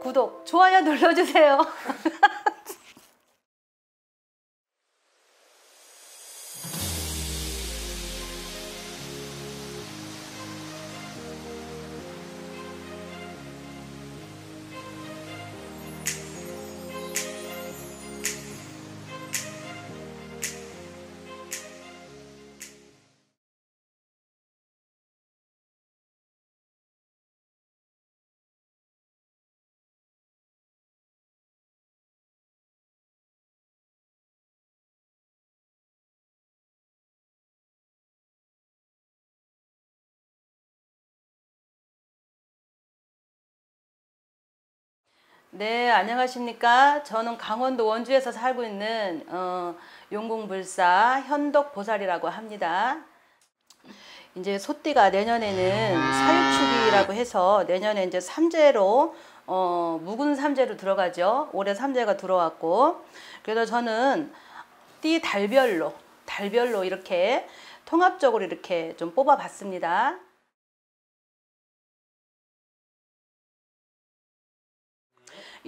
구독, 좋아요 눌러주세요. 네, 안녕하십니까. 저는 강원도 원주에서 살고 있는 어, 용궁불사 현덕보살이라고 합니다. 이제 소띠가 내년에는 사육축이라고 해서 내년에 이제 삼재로 어, 묵은 삼재로 들어가죠. 올해 삼재가 들어왔고 그래서 저는 띠 달별로 달별로 이렇게 통합적으로 이렇게 좀 뽑아봤습니다.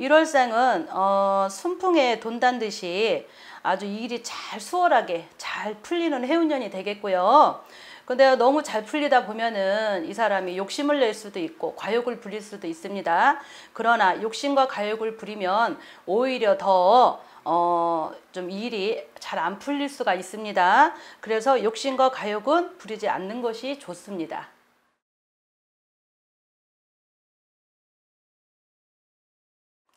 1월생은 어, 순풍에 돈단 듯이 아주 일이 잘 수월하게 잘 풀리는 해운년이 되겠고요. 근데 너무 잘 풀리다 보면은 이 사람이 욕심을 낼 수도 있고 과욕을 부릴 수도 있습니다. 그러나 욕심과 과욕을 부리면 오히려 더 어, 좀 일이 잘 안 풀릴 수가 있습니다. 그래서 욕심과 과욕은 부리지 않는 것이 좋습니다.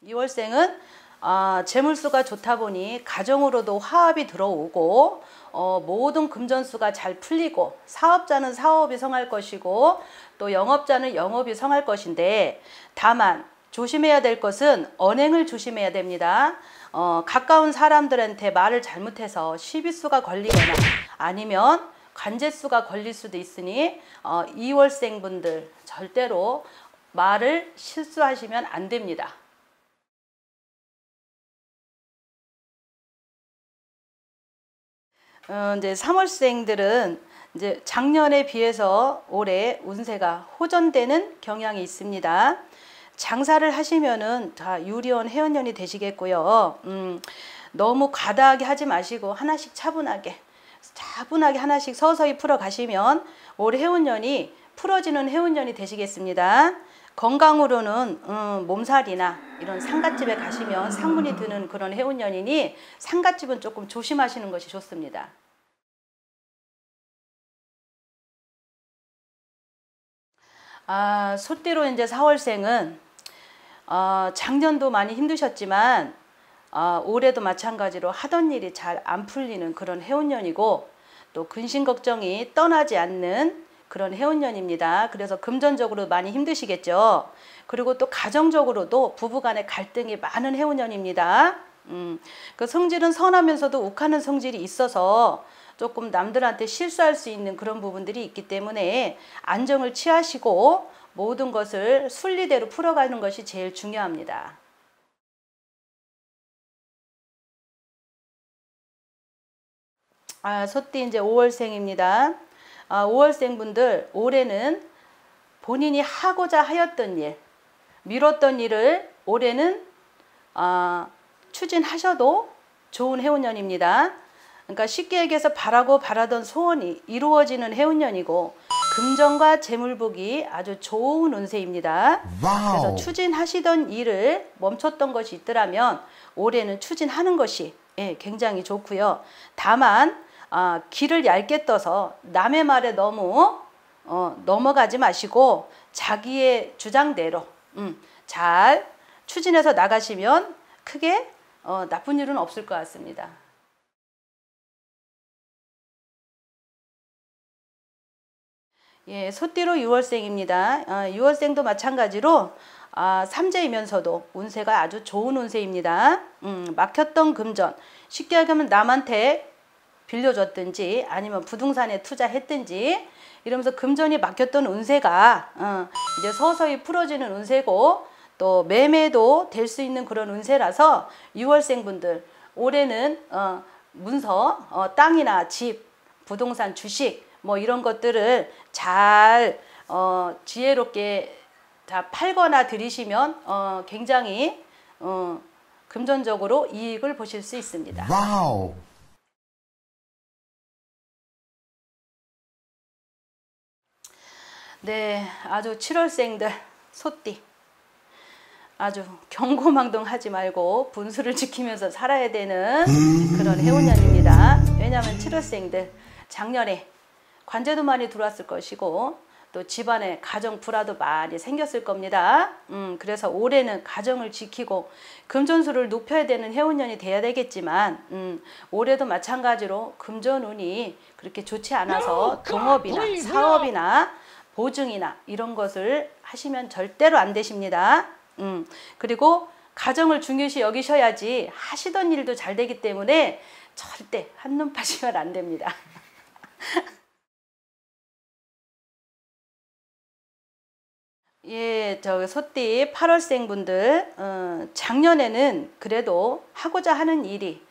2월생은 아, 재물수가 좋다 보니 가정으로도 화합이 들어오고 어, 모든 금전수가 잘 풀리고 사업자는 사업이 성할 것이고 또 영업자는 영업이 성할 것인데 다만 조심해야 될 것은 언행을 조심해야 됩니다. 어, 가까운 사람들한테 말을 잘못해서 시비수가 걸리거나 아니면 관제수가 걸릴 수도 있으니 어, 2월생 분들 절대로 말을 실수하시면 안 됩니다. 어, 이제 3월생들은 이제 작년에 비해서 올해 운세가 호전되는 경향이 있습니다. 장사를 하시면은 다 유리원 회원년이 되시겠고요. 음, 너무 과다하게 하지 마시고 하나씩 차분하게 차분하게 하나씩 서서히 풀어 가시면 올 해운년이 풀어지는 해운년이 되시겠습니다. 건강으로는 음, 몸살이나 이런 상갓집에 가시면 상문이 드는 그런 해운년이니 상갓집은 조금 조심하시는 것이 좋습니다. 아, 소띠로 이제 4월생은 어, 작년도 많이 힘드셨지만 어, 올해도 마찬가지로 하던 일이 잘 안 풀리는 그런 해운년이고 또 근심 걱정이 떠나지 않는 그런 해운년입니다. 그래서 금전적으로 많이 힘드시겠죠. 그리고 또 가정적으로도 부부간의 갈등이 많은 해운년입니다. 음, 그 성질은 선하면서도 욱하는 성질이 있어서 조금 남들한테 실수할 수 있는 그런 부분들이 있기 때문에 안정을 취하시고 모든 것을 순리대로 풀어가는 것이 제일 중요합니다. 아, 소띠 이제 5월생입니다. 아, 5월생 분들 올해는 본인이 하고자 하였던 일, 미뤘던 일을 올해는 아, 추진하셔도 좋은 해운년입니다. 그러니까 쉽게 얘기해서 바라고 바라던 소원이 이루어지는 해운년이고 금전과 재물복이 아주 좋은 운세입니다. wow. 그래서 추진하시던 일을 멈췄던 것이 있더라면 올해는 추진하는 것이 예, 굉장히 좋고요. 다만 아, 길을 얇게 떠서 남의 말에 너무 어, 넘어가지 마시고 자기의 주장대로 음, 잘 추진해서 나가시면 크게 어, 나쁜 일은 없을 것 같습니다. 예, 소띠로 6월생입니다. 어, 6월생도 마찬가지로 아, 삼재이면서도 운세가 아주 좋은 운세입니다. 음, 막혔던 금전, 쉽게 하면 남한테 빌려줬든지 아니면 부동산에 투자했든지 이러면서 금전이 막혔던 운세가 어, 이제 서서히 풀어지는 운세고 또 매매도 될 수 있는 그런 운세라서 6월생 분들 올해는 어, 문서, 어, 땅이나 집, 부동산, 주식 뭐 이런 것들을 잘 어, 지혜롭게 다 팔거나 들이시면 어, 굉장히 어, 금전적으로 이익을 보실 수 있습니다. Wow. 네, 아주 7월생들 소띠 아주 경고망동하지 말고 분수를 지키면서 살아야 되는 그런 해운년입니다. 왜냐하면 7월생들 작년에 관제도 많이 들어왔을 것이고 또 집안에 가정 불화도 많이 생겼을 겁니다. 음, 그래서 올해는 가정을 지키고 금전수를 높여야 되는 해운년이 돼야 되겠지만 음, 올해도 마찬가지로 금전운이 그렇게 좋지 않아서 동업이나 사업이나 보증이나 이런 것을 하시면 절대로 안 되십니다. 음, 그리고 가정을 중요시 여기셔야지 하시던 일도 잘 되기 때문에 절대 한눈 파시면 안 됩니다. 예, 저 소띠 8월생 분들 어, 작년에는 그래도 하고자 하는 일이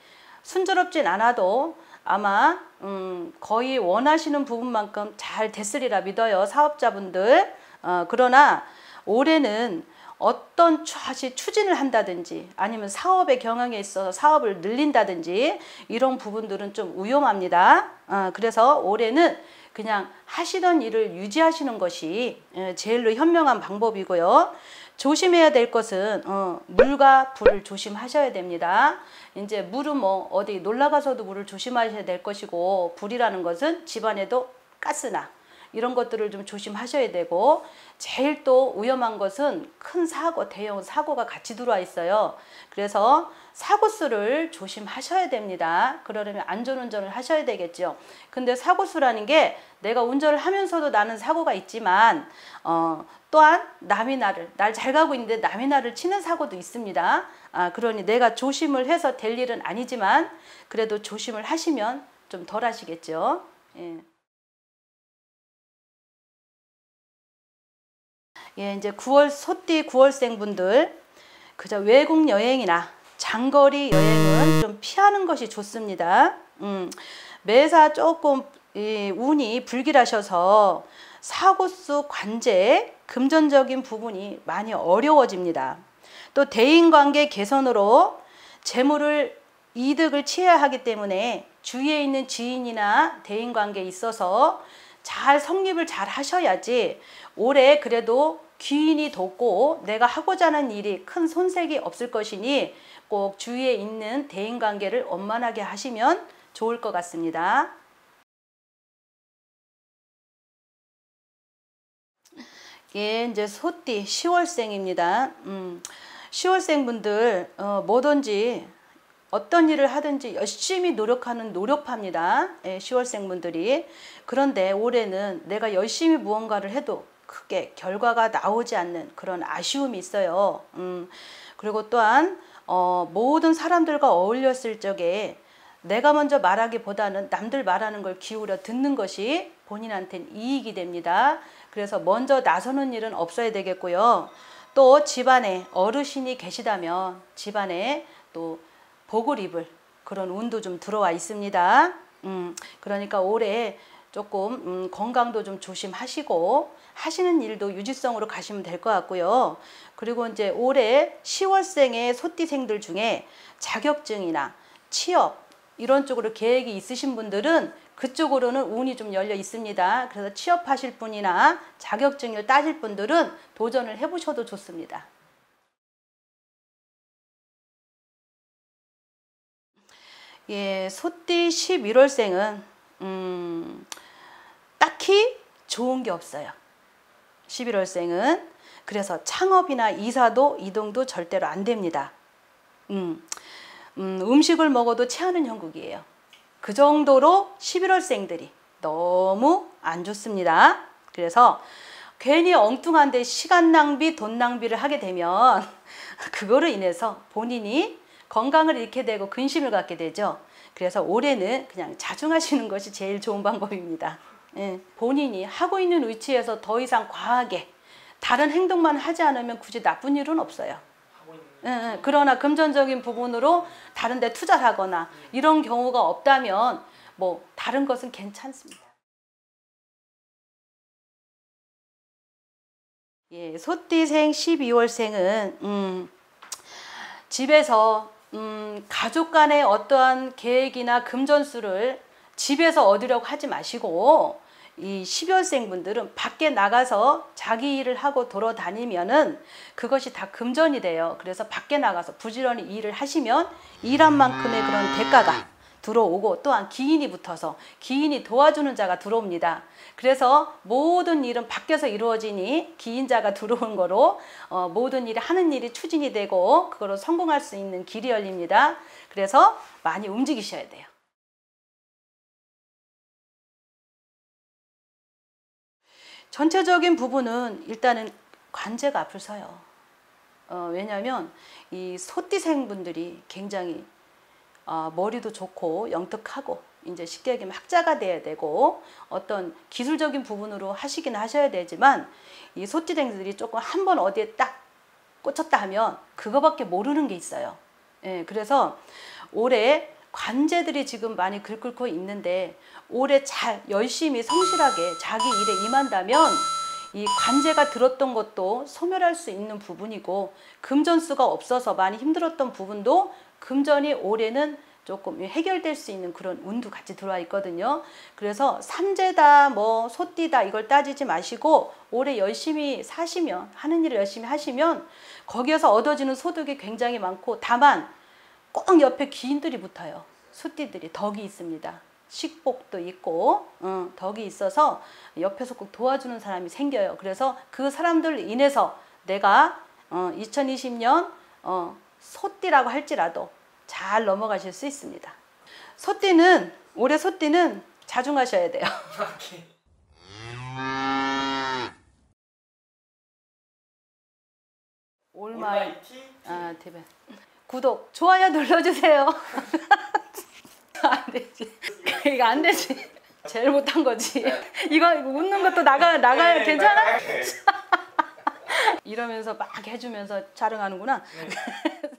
순조롭진 않아도 아마 음, 거의 원하시는 부분만큼 잘 됐으리라 믿어요 사업자분들 어, 그러나 올해는 어떤 다시 추진을 한다든지 아니면 사업의 경영에 있어서 사업을 늘린다든지 이런 부분들은 좀 위험합니다 어, 그래서 올해는 그냥 하시던 일을 유지하시는 것이 예, 제일로 현명한 방법이고요. 조심해야 될 것은 어, 물과 불을 조심하셔야 됩니다. 이제 물은 뭐 어디 놀러 가서도 물을 조심하셔야 될 것이고 불이라는 것은 집안에도 가스나 이런 것들을 좀 조심하셔야 되고 제일 또 위험한 것은 큰 사고, 대형 사고가 같이 들어와 있어요. 그래서 사고수를 조심하셔야 됩니다. 그러려면 안전운전을 하셔야 되겠죠. 근데 사고수라는 게 내가 운전을 하면서도 나는 사고가 있지만 어, 또한 남이 나를 날 잘 가고 있는데 남이 나를 치는 사고도 있습니다. 아, 그러니 내가 조심을 해서 될 일은 아니지만 그래도 조심을 하시면 좀 덜 하시겠죠. 예. 예, 이제 9월 소띠 9월생 분들 그저 외국 여행이나 장거리 여행은 좀 피하는 것이 좋습니다. 음, 매사 조금 이 운이 불길하셔서 사고수 관제 금전적인 부분이 많이 어려워집니다. 또 대인관계 개선으로 재물을 이득을 취해야 하기 때문에 주위에 있는 지인이나 대인관계에 있어서 잘 성립을 잘 하셔야지 올해 그래도 귀인이 돕고 내가 하고자 하는 일이 큰 손색이 없을 것이니 꼭 주위에 있는 대인관계를 원만하게 하시면 좋을 것 같습니다. 예, 이제 소띠 10월생입니다. 음, 10월생 분들 어, 뭐든지 어떤 일을 하든지 열심히 노력하는 노력파입니다. 예, 10월생 분들이. 그런데 올해는 내가 열심히 무언가를 해도 크게 결과가 나오지 않는 그런 아쉬움이 있어요. 음, 그리고 또한 어, 모든 사람들과 어울렸을 적에 내가 먼저 말하기보다는 남들 말하는 걸 기울여 듣는 것이 본인한테는 이익이 됩니다. 그래서 먼저 나서는 일은 없어야 되겠고요. 또 집안에 어르신이 계시다면 집안에 또 복을 입을 그런 운도 좀 들어와 있습니다. 음, 그러니까 올해 조금 음, 건강도 좀 조심하시고 하시는 일도 유지성으로 가시면 될 것 같고요. 그리고 이제 올해 10월생의 소띠생들 중에 자격증이나 취업 이런 쪽으로 계획이 있으신 분들은 그쪽으로는 운이 좀 열려 있습니다. 그래서 취업하실 분이나 자격증을 따실 분들은 도전을 해보셔도 좋습니다. 예, 소띠 11월생은 음, 딱히 좋은 게 없어요. 11월생은 그래서 창업이나 이사도 이동도 절대로 안 됩니다. 음, 음, 식을 먹어도 체하는 형국이에요. 그 정도로 11월생들이 너무 안 좋습니다. 그래서 괜히 엉뚱한데 시간 낭비, 돈 낭비를 하게 되면 그거로 인해서 본인이 건강을 잃게 되고 근심을 갖게 되죠. 그래서 올해는 그냥 자중하시는 것이 제일 좋은 방법입니다. 예, 본인이 하고 있는 위치에서 더 이상 과하게 다른 행동만 하지 않으면 굳이 나쁜 일은 없어요. 예, 예, 그러나 금전적인 부분으로 다른 데 투자를 하거나 이런 경우가 없다면 뭐 다른 것은 괜찮습니다. 예, 소띠생 12월생은 음, 집에서 음, 가족 간의 어떠한 계획이나 금전수를 집에서 얻으려고 하지 마시고 이 12월생 분들은 밖에 나가서 자기 일을 하고 돌아다니면은 그것이 다 금전이 돼요. 그래서 밖에 나가서 부지런히 일을 하시면 일한 만큼의 그런 대가가 들어오고 또한 기인이 붙어서 기인이 도와주는 자가 들어옵니다. 그래서 모든 일은 밖에서 이루어지니 기인자가 들어온 거로 어, 모든 일이 하는 일이 추진이 되고 그거로 성공할 수 있는 길이 열립니다. 그래서 많이 움직이셔야 돼요. 전체적인 부분은 일단은 관제가 앞을 서요. 어, 왜냐하면 이 소띠생 분들이 굉장히 어, 머리도 좋고 영특하고 이제 쉽게 얘기하면 학자가 돼야 되고 어떤 기술적인 부분으로 하시긴 하셔야 되지만 이 소띠생들이 조금 한 번 어디에 딱 꽂혔다 하면 그거밖에 모르는 게 있어요. 예, 그래서 올해 관제들이 지금 많이 긁고 있는데 올해 잘 열심히 성실하게 자기 일에 임한다면 이 관제가 들었던 것도 소멸할 수 있는 부분이고 금전수가 없어서 많이 힘들었던 부분도 금전이 올해는 조금 해결될 수 있는 그런 운도 같이 들어와 있거든요. 그래서 삼재다 뭐 소띠다 이걸 따지지 마시고 올해 열심히 사시면 하는 일을 열심히 하시면 거기에서 얻어지는 소득이 굉장히 많고 다만 꼭 옆에 귀인들이 붙어요. 소띠들이 덕이 있습니다. 식복도 있고 어, 덕이 있어서 옆에서 꼭 도와주는 사람이 생겨요. 그래서 그 사람들 인해서 내가 어, 2020년 어, 소띠라고 할지라도 잘 넘어가실 수 있습니다. 소띠는 올해 소띠는 자중하셔야 돼요. 올마이 아 대박 구독 좋아요 눌러주세요. 안 되지. 이거 안 되지. 제일 못한 거지. 이거 이거 웃는 것도 나가 나가야 네, 괜찮아? 네. 이러면서 막 해주면서 촬영하는구나.